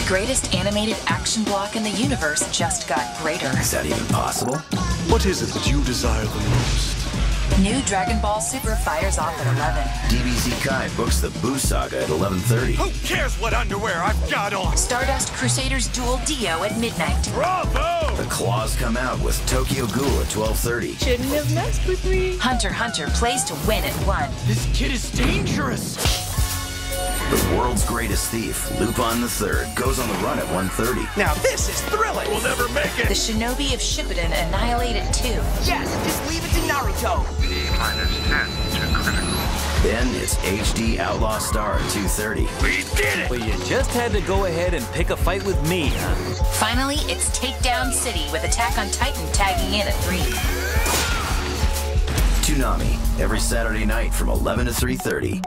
The greatest animated action block in the universe just got greater. Is that even possible? What is it that you desire the most? New Dragon Ball Super fires off at 11. DBZ Kai books the Buu Saga at 11:30. Who cares what underwear I've got on? Stardust Crusaders Duel Dio at midnight. Bravo! The Claws come out with Tokyo Ghoul at 12:30. Shouldn't have messed with me. Hunter Hunter plays to win at 1. This kid is dangerous. The world's greatest thief, Lupin III, goes on the run at 1:30. Now this is thrilling. We'll never make it! The. Shinobi of Shippuden annihilated at 2. Yes, just leave it to Naruto. T minus 10 to critical. Then it's HD Outlaw Star at 2:30. We did it. Well, you just had to go ahead and pick a fight with me, huh? Finally, it's Takedown City with Attack on Titan tagging in at 3. Toonami every Saturday night from 11 to 3:30.